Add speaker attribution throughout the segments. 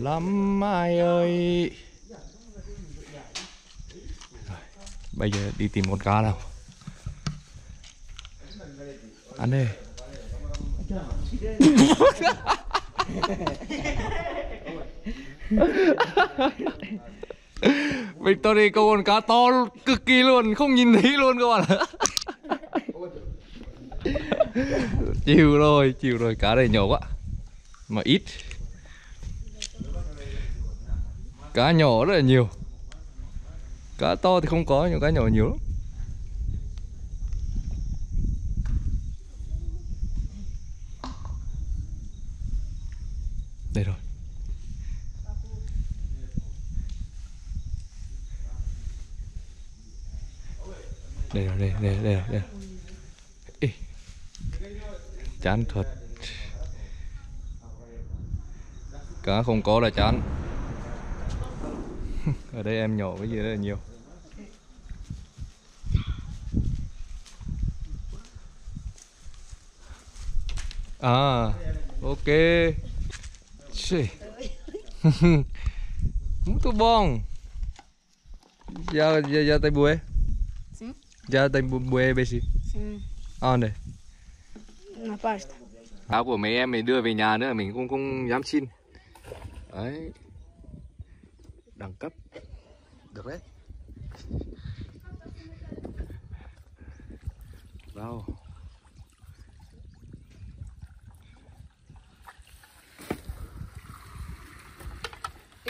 Speaker 1: lắm ai ơi. Rồi, bây giờ đi tìm con cá nào. Ăn đi. Victory câu con cá to cực kỳ luôn không nhìn thấy luôn các bạn ạ. Chịu rồi chịu rồi cá này nhỏ quá. Mà ít. Cá nhỏ rất là nhiều. Cá to thì không có, nhưng cá nhỏ nhiều lắm. Đây rồi. Đây rồi, đây đây đây đây. Ê. chán thật. Cá không có là chán. ở đây em nhỏ cái gì rất là nhiều. À ok. Xì. muito bom já já já tem bué
Speaker 2: Sim.
Speaker 1: já tem bu- bué besi
Speaker 2: Sim,
Speaker 1: onde
Speaker 2: na pasta.
Speaker 1: áo của mấy em mình đưa về nhà nữa mình cũng không dám xin. Đấy đẳng cấp. Được đấy. Wow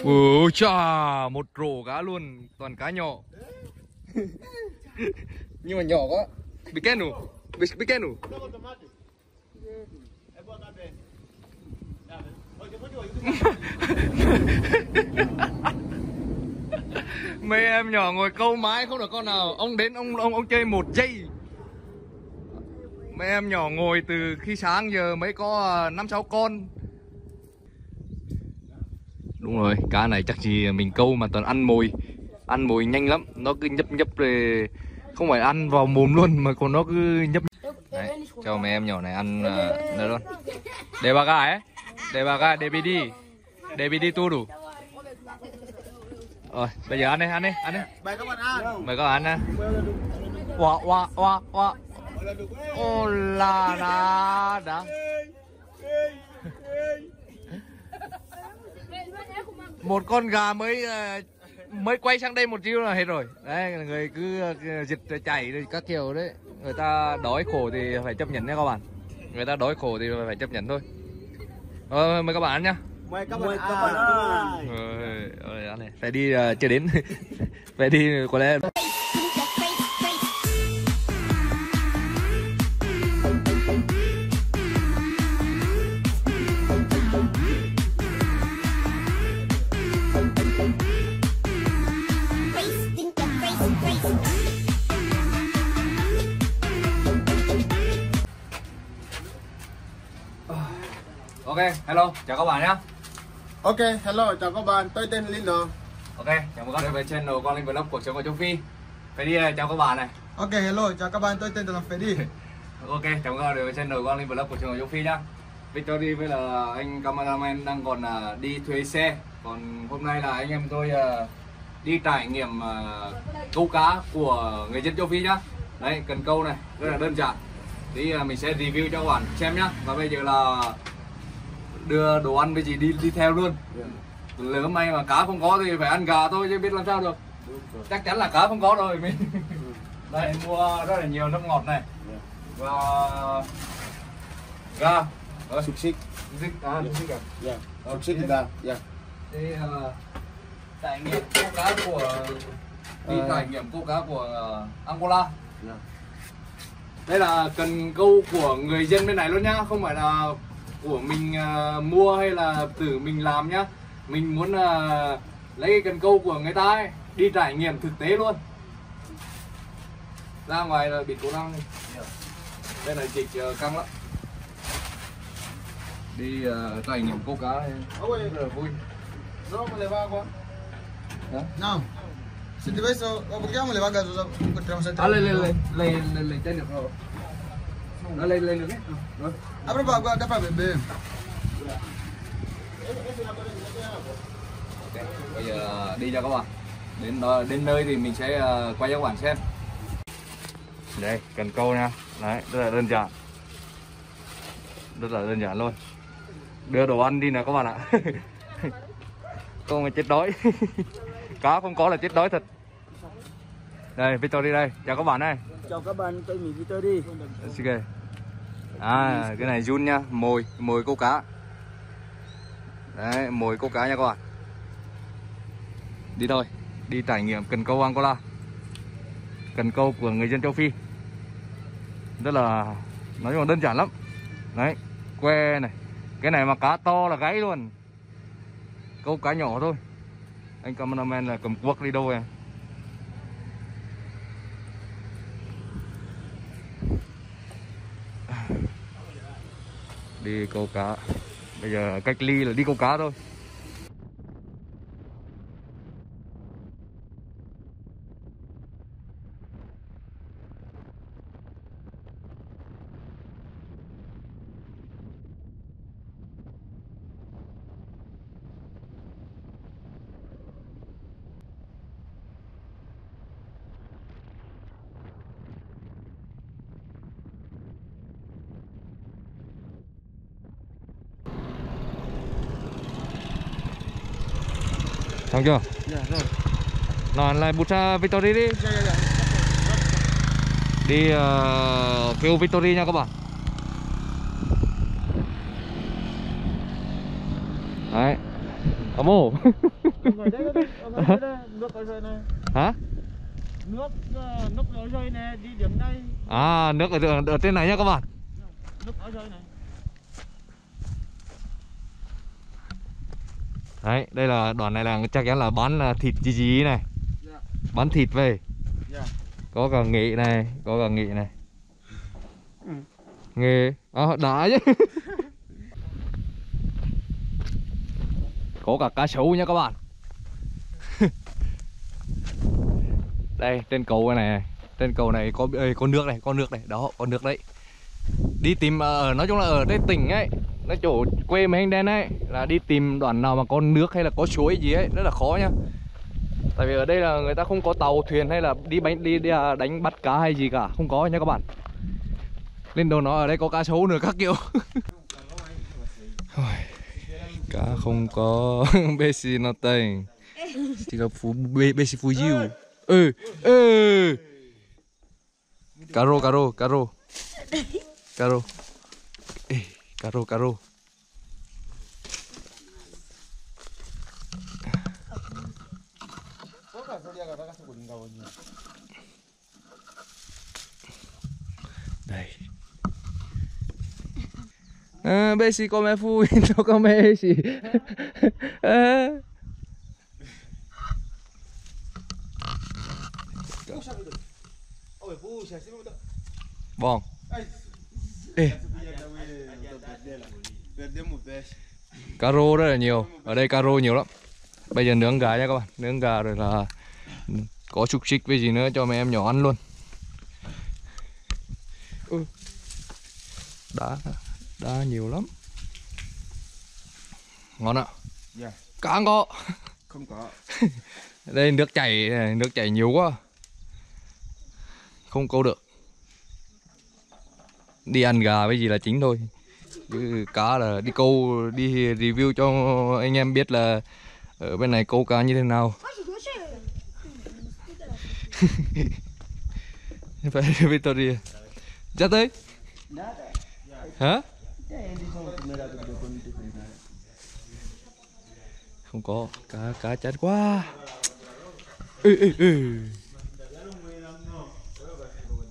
Speaker 1: Ôi chà, một rổ cá luôn, toàn cá nhỏ. Nhưng mà nhỏ quá. Pequeno, Pe- pequeno Mấy em nhỏ ngồi câu mãi không được con nào. Ông đến ông ông ông chơi một giây. Mấy em nhỏ ngồi từ khi sáng giờ mới có à, năm sáu con. Đúng rồi, cá này chắc gì mình câu mà toàn ăn mồi. Ăn mồi nhanh lắm, nó cứ nhấp nhấp rồi Không phải ăn vào mồm luôn mà còn nó cứ nhấp Đấy, cho mấy em nhỏ này ăn uh, nữa luôn. Để bà gà ấy Để bà gà, để bị đi Để bị đi tu đủ. Rồi, bây giờ ăn đi, ăn đi, ăn đi.
Speaker 3: Mời các bạn ăn.
Speaker 1: Mời các bạn ăn. Wow, wow, wow, wow Ô là đã Một con gà mới ờ, mới quay sang đây một chiêu là hết rồi. Đấy, người cứ ờ, dịch rồi chảy rồi các kiểu đấy. Người ta đói khổ thì phải chấp nhận nha các bạn. Người ta đói khổ thì phải chấp nhận thôi. Ờ, mời các bạn ăn nhá
Speaker 3: Mời các bạn ăn.
Speaker 1: Rồi, rồi, ăn này. Phải đi ờ, chưa đến Phải đi có lẽ Ok, hello, chào các bạn nhá
Speaker 3: Ok, hello, chào các bạn. Tôi tên Lindo.
Speaker 1: Ok, chào mừng các bạn đến với channel Con Linh Vlog cuộc sống ở châu Phi đi ờ, chào các bạn này
Speaker 3: Ok, hello, chào các bạn. Tôi tên là Freddy.
Speaker 1: Ok, chào mừng các bạn đến với channel Con Linh Vlog cuộc sống ở châu Phi nhá Victory với là anh cameraman đang còn ờ, đi thuê xe Còn hôm nay là anh em tôi ờ, đi trải nghiệm câu cá của người dân châu Phi nhá Đấy, cần câu này, rất là đơn giản Thì mình sẽ review cho các bạn xem nhá Và bây giờ là đưa đồ ăn với chị đi đi theo luôn. Lỡ may mà cá không có thì phải ăn gà thôi chứ biết làm sao được. Chắc chắn là cá không có rồi. Mình đây mua rất là nhiều nước ngọt này. Và gà.
Speaker 3: Xúc xích.
Speaker 1: dịch à dịch à?
Speaker 3: Yeah. Xúc xích là. Yeah.
Speaker 1: thì uh, trải nghiệm câu cá của đi
Speaker 3: Ờ.
Speaker 1: trải nghiệm câu cá của uh, Angola.
Speaker 3: Yeah.
Speaker 1: đây là cần câu của người dân bên này luôn nhá không phải là của mình uh, mua hay là tự mình làm nhá mình muốn uh, lấy cái cần câu của người ta ấy, đi trải nghiệm thực tế luôn ra ngoài là bị cố năng đi đây là dịch uh, căng lắm đi uh, trải nghiệm câu cá này rất là vui
Speaker 3: No, me levar agua.
Speaker 1: Hả?
Speaker 3: No. Se tiver isso, ¿por qué vamos a levar gasolina? Encontramos
Speaker 1: à lên lên lên lên lên lên trên được rồi nó lên lên được hết rồi.
Speaker 3: Abre para agua, dá para beber.
Speaker 1: Ok, bây giờ đi cho các bạn. Đến đó, đến nơi thì mình sẽ ờ, quay cho các bạn xem. Đây cần câu nha. Đấy rất là đơn giản. Rất là đơn giản luôn. Đưa đồ ăn đi nè các bạn ạ. Không mà chết đói. Cá không có là chết đói thật. Đây Victor đi đây. Chào các bạn đây
Speaker 3: Chào các bạn, tôi mình Victor đi.
Speaker 1: Ok. À, cái này Jun nha, mồi, mồi câu cá. Đấy, mồi câu cá nha các bạn. Đi thôi, đi trải nghiệm cần câu Angola. Cần câu của người dân châu Phi. Rất là nói chung là đơn giản lắm. Đấy, que này. Cái này mà cá to là gáy luôn. Câu cá nhỏ thôi. Anh cameraman là cầm cuốc đi đâu em đi câu cá. Bây giờ cách ly là đi câu cá thôi. Xong chưa
Speaker 3: Dạ rồi.
Speaker 1: Nào lại bút ra Victory đi
Speaker 3: Dạ dạ dạ.
Speaker 1: Đi uh, kêu Victory nha các bạn Đấy Ấm
Speaker 3: này.
Speaker 1: Hả?
Speaker 3: Nước ờ, nước ở đây nè, đi điểm đây.
Speaker 1: À nước ở, ở trên này nha các bạn
Speaker 3: Nước ở đây này.
Speaker 1: Đấy đây là đoạn này là chắc chắn là bán là thịt gì gì này.
Speaker 3: Dạ.
Speaker 1: Bán thịt về.
Speaker 3: Dạ.
Speaker 1: Có cả nghệ này Có cả nghệ này.
Speaker 3: Ừ.
Speaker 1: Nghệ. À đã chứ. Có cả cá sấu nha các bạn. Đây trên cầu này, này. Trên cầu này có ơi, có nước này Có nước này. Đó có nước đấy. Đi tìm ở nói chung là ở đây tỉnh ấy nó chỗ quê mấy anh đen ấy là đi tìm đoạn nào mà có nước hay là có suối gì ấy rất là khó nhá. Tại vì ở đây là người ta không có tàu thuyền hay là đi bánh đi, đi à, đánh bắt cá hay gì cả không có nha các bạn. Lên đầu nó ở đây có cá sấu nữa các kiểu. Cá không có besi nó tay chỉ có phú bê besi phú diu. ừ ừ. Caro caro caro caro Ê, Caro, caro.
Speaker 3: Daí.
Speaker 1: Ah, Bessi, como é fui? Então
Speaker 3: como
Speaker 1: é
Speaker 3: esse? Puxa, Bom.
Speaker 1: Caro rất là nhiều. Ở đây caro nhiều lắm. Bây giờ nướng gà nha các bạn. Nướng gà rồi là có xúc xích với gì nữa cho mấy em nhỏ ăn luôn. Ừ. đá đá nhiều lắm. Ngon ạ.
Speaker 3: Dạ.
Speaker 1: cá không có
Speaker 3: Không có.
Speaker 1: đây nước chảy nước chảy nhiều quá. Không câu được. Đi ăn gà với gì là chính thôi chứ cá là đi câu đi review cho anh em biết là ở bên này câu cá như thế nào. Phải Victoria. Ra tới. Hả? Không có. Cá cá chán quá. Ê, ê, ê.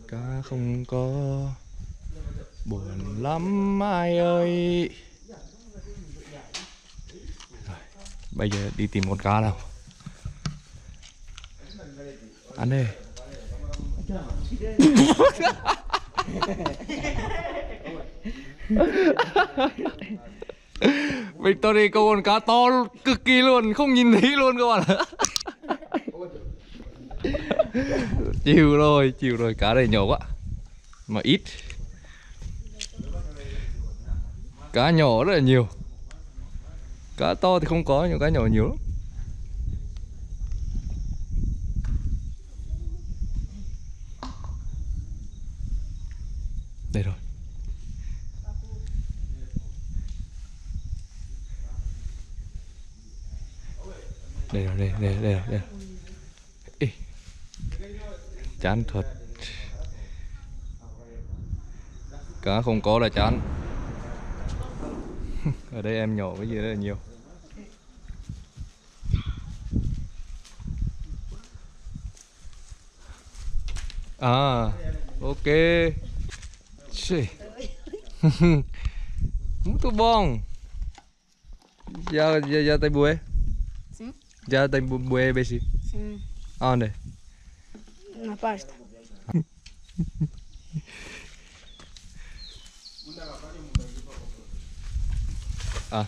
Speaker 1: cá không có buồn lắm ai ơi. Rồi, bây giờ đi tìm con cá nào. Ăn đi. Victory câu con cá to cực kỳ luôn không nhìn thấy luôn các bạn ạ. Chịu rồi chịu rồi cá này nhỏ quá. Mà ít cá nhỏ rất là nhiều. Cá to thì không có, nhưng cá nhỏ nhiều lắm. Đây rồi. Đây rồi, đây đây đây rồi đây. Rồi. Ê. chán thật. Cá không có là chán. ở đây em nhỏ cái gì rất là nhiều à ok Xì. muito bom já já já tem bué
Speaker 2: Sim?
Speaker 1: já tem bu- bué besi
Speaker 2: Sim.
Speaker 1: onde
Speaker 2: Na pasta.
Speaker 1: à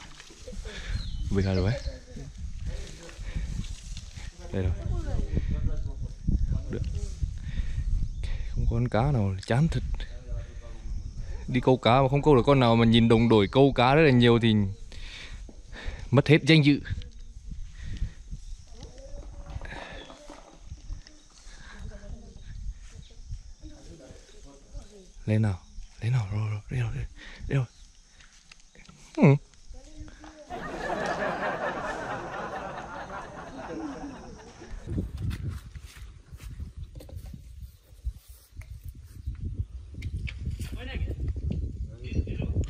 Speaker 1: bị ra rồi đây rồi. Được. Không có con cá nào chán thật. Đi câu cá mà không câu được con nào mà nhìn đồng đội câu cá rất là nhiều thì mất hết danh dự. Lên nào. Lên nào. Rồi rồi đây rồi đây đây rồi. Ừ.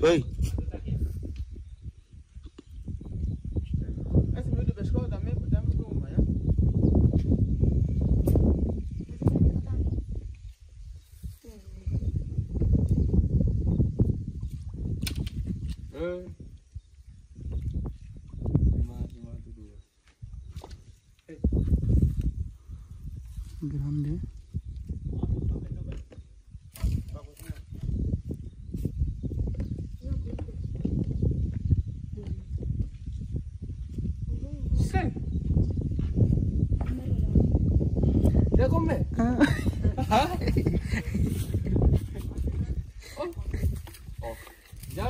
Speaker 3: Oi.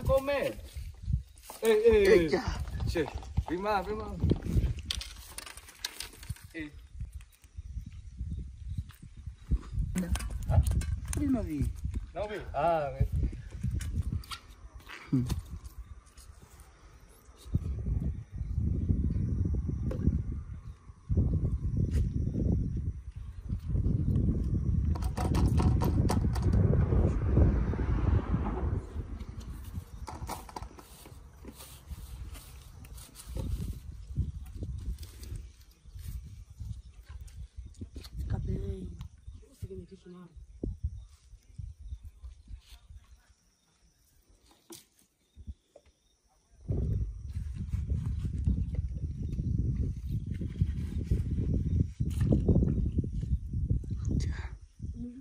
Speaker 1: Ya come. Ê ê ê. Trời, prima prima. Ê.
Speaker 3: Prima vi.
Speaker 1: Não vi. Ah,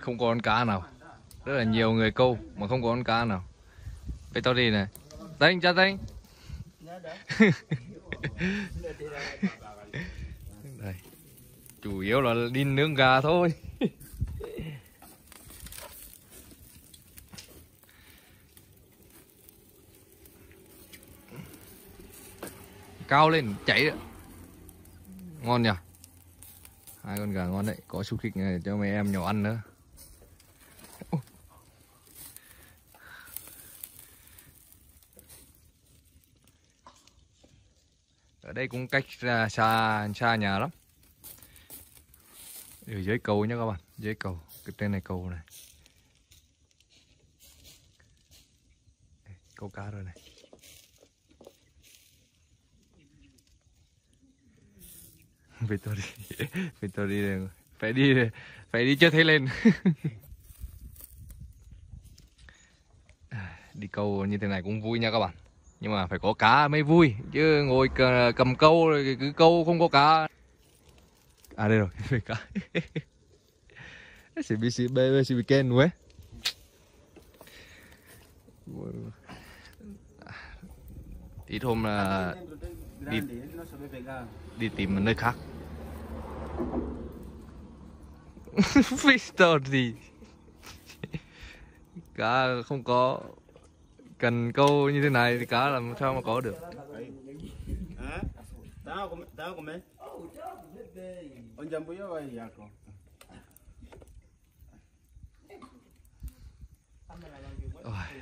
Speaker 1: không có con cá nào. Rất là nhiều người câu mà không có con cá nào. Vậy tao đi này. Tanh cha tanh đây. Chủ yếu là đi nướng gà thôi. Cao lên, chảy ngon nhỉ? Hai con gà ngon đấy, có xúc xích này cho mấy em nhỏ ăn nữa. Ở đây cũng cách ra xa xa nhà lắm. Ở dưới cầu nhé các bạn, dưới cầu, cái tên này cầu này. Câu cá rồi này. Victory. Victory này. phải đi phải đi chưa thấy lên. Đi câu như thế này cũng vui nha các bạn. Nhưng mà phải có cá mới vui, chứ ngồi cầm câu rồi cứ câu không có cá. À đây rồi, phải cá. Sẽ bị sẽ bị sẽ bị ken nuôi ít hôm là đi đi tìm một nơi khác. Victor gì? Cá không có. Cần câu như thế này thì cá làm sao mà có được?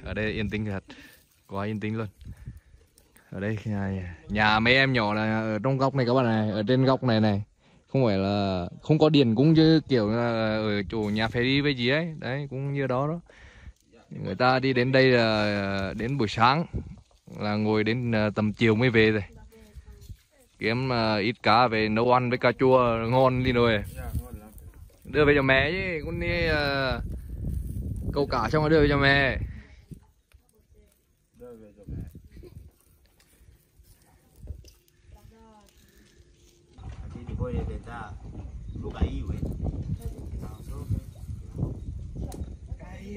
Speaker 1: Ở đây yên tĩnh thật. Quá yên tĩnh luôn. Ở đây nhà, nhà mấy em nhỏ là ở trong góc này các bạn này ở trên góc này này không phải là không có điện cũng như kiểu là ở chỗ nhà phải đi với gì ấy. Đấy cũng như đó đó. Người ta đi đến đây là đến buổi sáng là ngồi đến à, tầm chiều mới về rồi. Kiếm à, ít cá về nấu ăn với cà chua ngon đi rồi. Đưa về cho mẹ chứ con đi uh, câu cả xong rồi đưa về cho mẹ.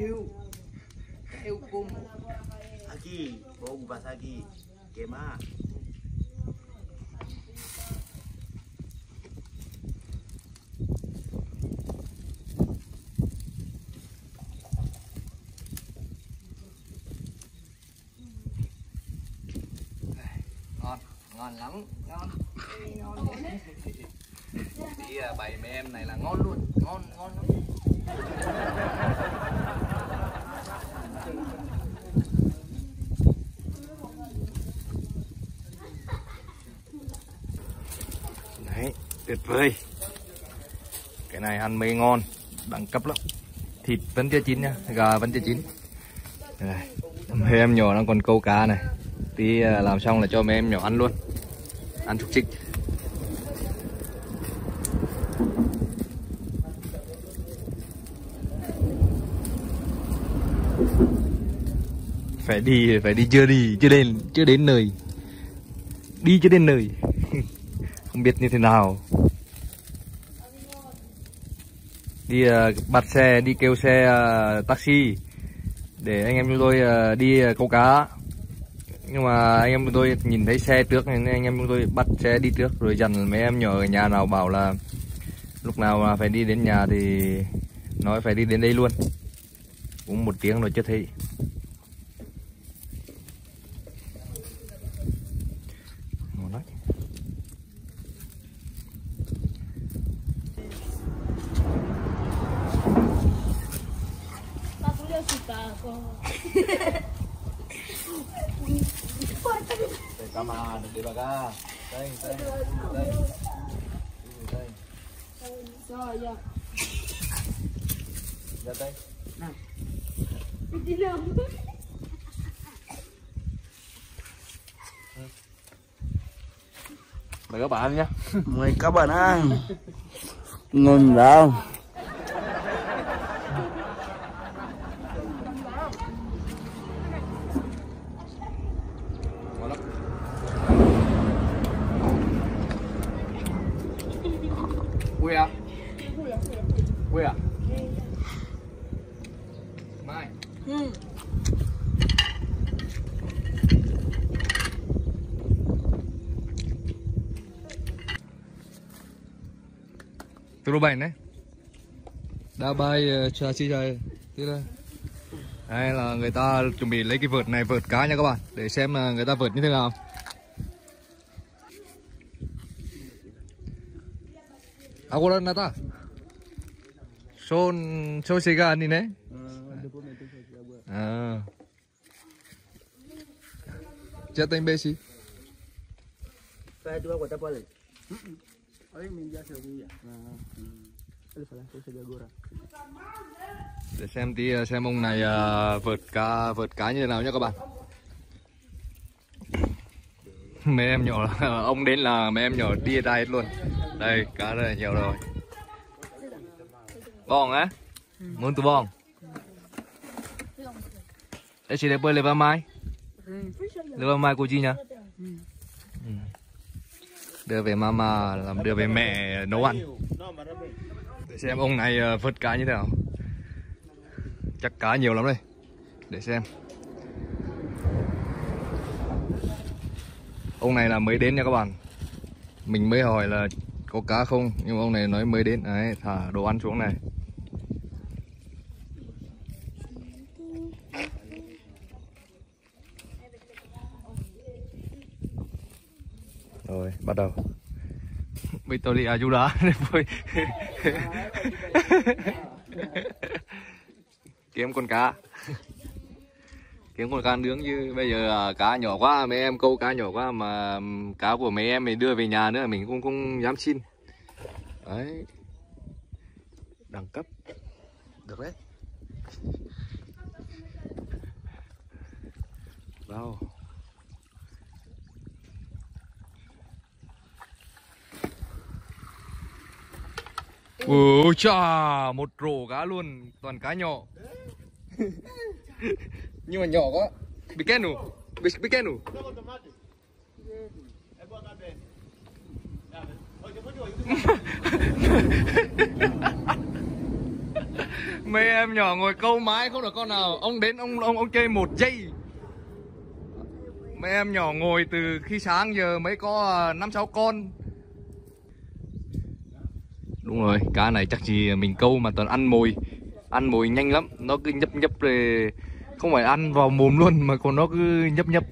Speaker 3: Caiu. Caiu como? Aqui, vou passar aqui. Queimar.
Speaker 1: Tuyệt cái này ăn mê ngon, đẳng cấp lắm. Thịt vẫn chưa chín nha, gà vẫn chưa chín. Đây. mấy em nhỏ đang còn câu cá này. Tí à, làm xong là cho mấy em nhỏ ăn luôn. Ăn chút chích phải đi phải đi chưa đi, chưa đến chưa đến nơi. Đi chưa đến nơi. Không biết như thế nào đi uh, bắt xe đi kêu xe uh, taxi để anh em chúng tôi uh, đi uh, câu cá. Nhưng mà anh em chúng tôi nhìn thấy xe trước nên anh em chúng tôi bắt xe đi trước rồi dặn mấy em nhỏ ở nhà nào bảo là lúc nào mà phải đi đến nhà thì nói phải đi đến đây luôn. Cũng một tiếng rồi chưa thấy ngon đấy
Speaker 2: Ma curiosità, co-
Speaker 1: Đây cá mà để đây đây đây đây
Speaker 2: rồi io.
Speaker 1: ra đây mời các bạn nhé
Speaker 3: Mời các bạn ăn. Ngon đâu.
Speaker 1: Rubai đấy, đã bay ờ, cha chi chơi thế đây đây là người ta chuẩn bị lấy cái vợt này vợt cá nha các bạn để xem người ta vợt như thế nào. Agulan nata son so sega ni ne à. Chết tên bê
Speaker 3: gì phải đưa qua tập saya saja gora.
Speaker 1: Để xem tí xem ông này uh, vượt cá vượt cá như thế nào nhá các bạn. Mấy em nhỏ ông đến là mấy em nhỏ đi ra hết luôn. Đây cá rất là nhiều rồi. Bong á? Muốn tụ bong? Để chị để bơi lên vào mai. Lên vào mai của chị nhá. Đưa về mama làm đưa về mẹ nấu ăn. Để xem ông này ờ, vớt cá như thế nào. Chắc cá nhiều lắm đây. Để xem. Ông này là mới đến nha các bạn. Mình mới hỏi là có cá không? Nhưng mà ông này nói mới đến. Đấy, thả đồ ăn xuống này. Rồi, bắt đầu Victoria ayuda vui. Kiếm con cá. Kiếm con cá nướng chứ bây giờ à, cá nhỏ quá mấy em câu cá nhỏ quá mà cá của mấy em mình đưa về nhà nữa mình cũng không dám xin. Đấy. Đẳng cấp. Được đấy. Wow Ôi chà, một rổ cá luôn, toàn cá nhỏ. Nhưng mà nhỏ quá. Pequeno. Pe- Pequeno. Mấy em nhỏ ngồi câu mái không được con nào. Ông đến ông ông ông chơi một giây. Mấy em nhỏ ngồi từ khi sáng giờ mới có à, năm sáu con. Đúng rồi, cá này chắc gì mình câu mà toàn ăn mồi. Ăn mồi nhanh lắm, nó cứ nhấp nhấp rồi không phải ăn vào mồm luôn mà còn nó cứ nhấp nhấp.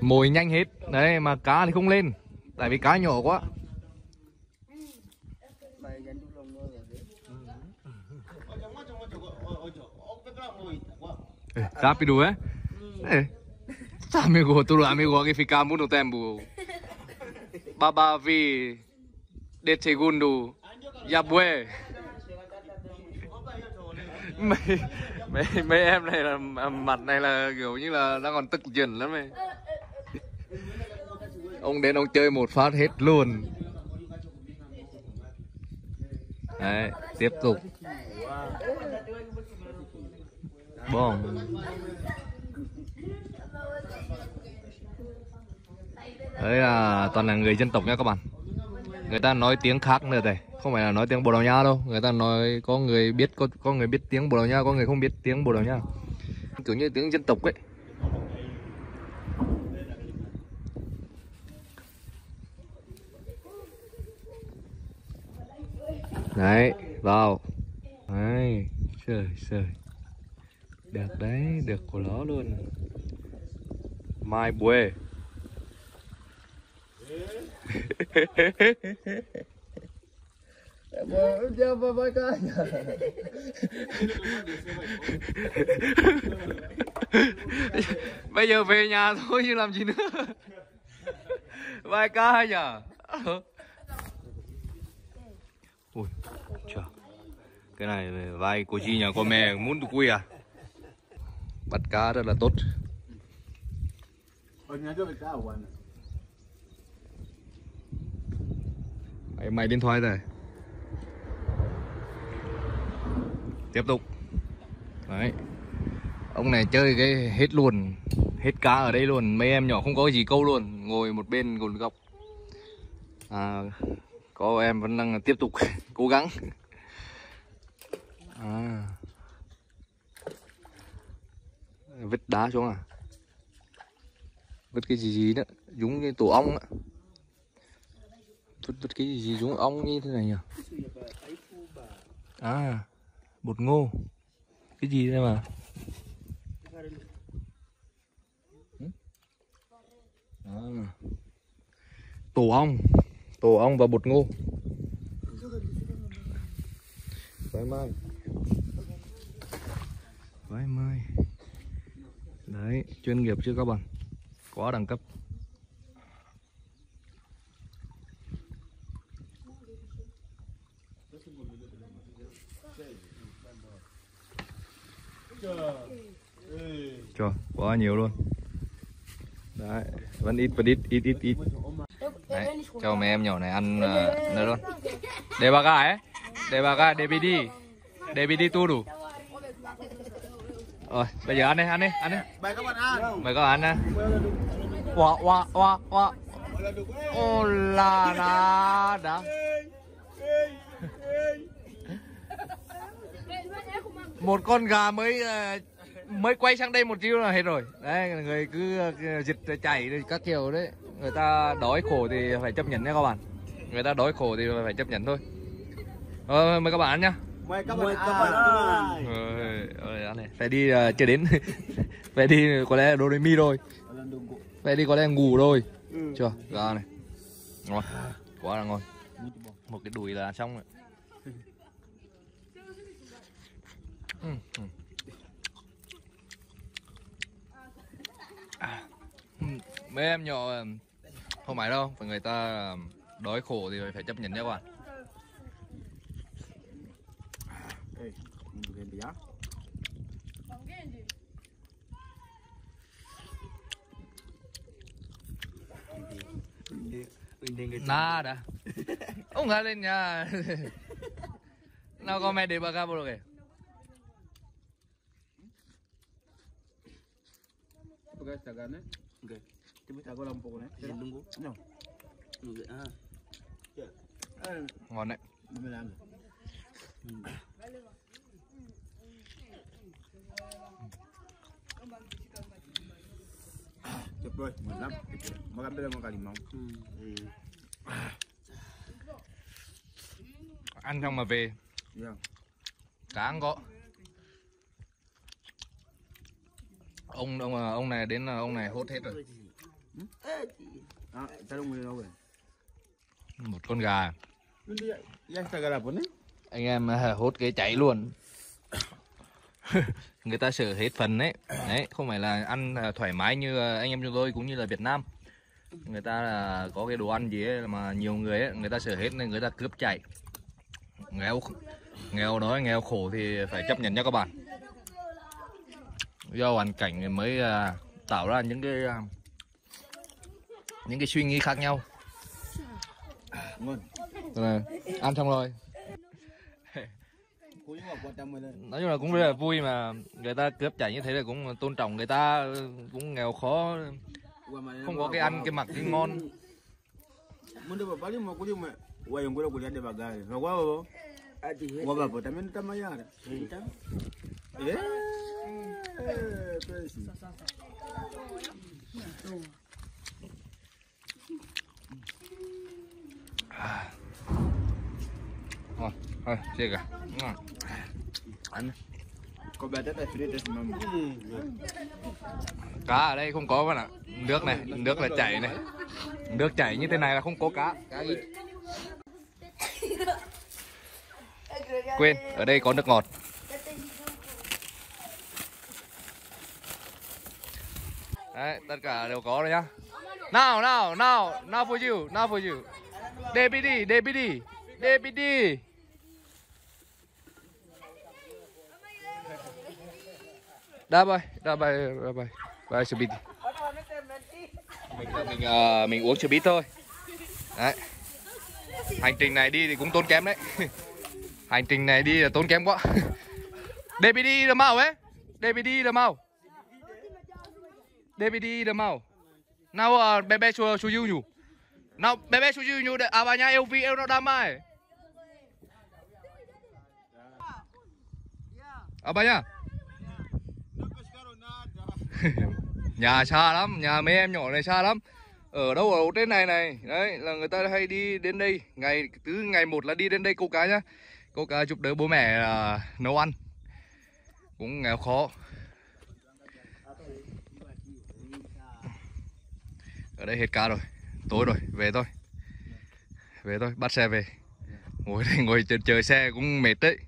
Speaker 1: Mồi nhanh hết. Đấy mà cá thì không lên. Tại vì cá nhỏ quá.
Speaker 3: Olha,
Speaker 1: Eh, Rapido, eh? Eh. Amigo, tu amigo que fica muito tempo. Baba vi de segundo. Dạ, ya bue. Mấy, mấy, mấy em này là à, mặt này là kiểu như là đang còn tức giận lắm ấy. Ông đến ông chơi một phát hết luôn. Đấy, tiếp tục. Bom. Đấy là toàn là người dân tộc nha các bạn Người ta nói tiếng khác nữa đây không phải là nói tiếng Bồ Đào Nha đâu. Người ta nói có người biết có, có người biết tiếng Bồ Đào Nha Có người không biết tiếng Bồ Đào Nha. Kiểu như tiếng dân tộc ấy. Đấy, vào. Đấy, trời trời. Được đấy, được của nó luôn. Mai bue Bây giờ về nhà thôi chứ làm gì nữa. Vai ca hay nhở? Ui trời Cái này vai của chị nhà con mẹ muốn tụi quy à? Bắt cá rất là tốt.
Speaker 3: Cá.
Speaker 1: Mày, mày điện thoại rồi Tiếp tục. Đấy. Ông này chơi cái hết luôn Hết cá ở đây luôn. Mấy em nhỏ không có gì câu luôn Ngồi một bên gồn gọc. À, Có em vẫn đang tiếp tục cố gắng. À. Vứt đá xuống à? Vứt cái gì gì đó Giống như tổ ong á. Vứt vứt cái gì giống ong như thế này nhỉ? À bột ngô. Cái gì đây mà? À. tổ ong. Tổ ong và bột ngô. Vải mai. Vải mai. Đấy, chuyên nghiệp chưa các bạn? Quá đẳng cấp. Trời, quá nhiều luôn. Đấy, vẫn ít, vẫn ít, ít, ít, ít. Đấy, cho mấy em nhỏ này ăn uh, nữa luôn. Để bà gà ấy Để bà gà, để bị đi. Để bị đi tu đủ. Rồi, bây giờ ăn đi, ăn đi, ăn đi.
Speaker 3: Mời các bạn ăn.
Speaker 1: Mời các bạn ăn Wow, wow, wow, wow Ô là là đã Một con gà mới ờ, mới quay sang đây một chiêu là hết rồi. Đấy, người cứ ờ, dịch chảy rồi các kiểu đấy. Người ta đói khổ thì phải chấp nhận nha các bạn. Người ta đói khổ thì phải chấp nhận thôi. Ờ, mời các bạn nhá.
Speaker 3: Mời các bạn ăn.
Speaker 1: Rồi, rồi ăn. Này. Phải đi uh, chưa đến. Phải đi có lẽ đồ mi rồi. Phải đi có lẽ ngủ rồi. Chưa, gà này. Ngon, quá là ngon. Một cái đùi là xong rồi Ừ, ừ. À, Mấy em nhỏ không phải đâu, phải người ta đói khổ thì phải chấp nhận nha các bạn Nada. Oh, galing niya. Nako-comedy ba ka, bro?
Speaker 3: Oke, jagaan Oke. Coba jago lampu ko na. Tunggu. No. Oke. Ah. Ya. Ah,
Speaker 1: Ngon đấy.
Speaker 3: bumilang. Tuyệt vời, ngon lắm. Mà cảm thấy ngon cả limau.
Speaker 1: Ăn xong mà về,
Speaker 3: Yeah.
Speaker 1: cá không có. Ông ông ông này đến là ông này hốt hết rồi. Một con gà. Anh em à, hốt cái cháy luôn. người ta sợ hết phần đấy. Đấy, không phải là ăn à, thoải mái như à, anh em chúng tôi cũng như là Việt Nam. Người ta là có cái đồ ăn gì ấy mà nhiều người ấy, người ta sợ hết nên người ta cướp chạy. Nghèo nghèo đói nghèo khổ thì phải chấp nhận nha các bạn. Do hoàn cảnh mới à, tạo ra những cái à, những cái suy nghĩ khác nhau.
Speaker 3: Ngon.
Speaker 1: Rồi, ăn xong rồi. Nói chung là cũng rất là vui mà người ta cướp chạy như thế là cũng tôn trọng người ta cũng nghèo khó không có cái ăn cái mặc cái ngon
Speaker 3: Mundo ba bali mo kuli mo. Wa yung kulo kulia de bagay. Wa wa wa. Ati. Wa ba po tamen tamayara. Eh.
Speaker 1: Thôi chia cả ngon
Speaker 3: Ano? Ko ba tata frites mama.
Speaker 1: cá ở đây không có bạn ạ nước này nước là chảy này nước chảy như thế này là không có cá cá ít quên ở đây có nước ngọt đấy tất cả đều có rồi nhá nào nào nào now for you now for you DPD DPD DPD Đá bay, đá bay, đá bay, bay xe đi Mình mình uh, mình uống xe buýt thôi. Đấy. Hành trình này đi thì cũng tốn kém đấy. Hành trình này đi là tốn kém quá. DPD được mau ấy. DPD được mau. DPD được mau. Nào uh, bé cho cho you nhủ. Nào bé bé you nhủ để à bà nhà LV yêu nó đam mai À bà nhà. nhà xa lắm nhà mấy em nhỏ này xa lắm ở đâu ở trên này này đấy là người ta hay đi đến đây ngày thứ ngày một là đi đến đây câu cá nhá cô cá giúp đỡ bố mẹ ờ, nấu ăn. Cũng nghèo khó. Ở đây hết cá rồi. Tối rồi. Về thôi. Về thôi. Bắt xe về. Ngồi đây ngồi chờ, chờ xe cũng mệt đấy.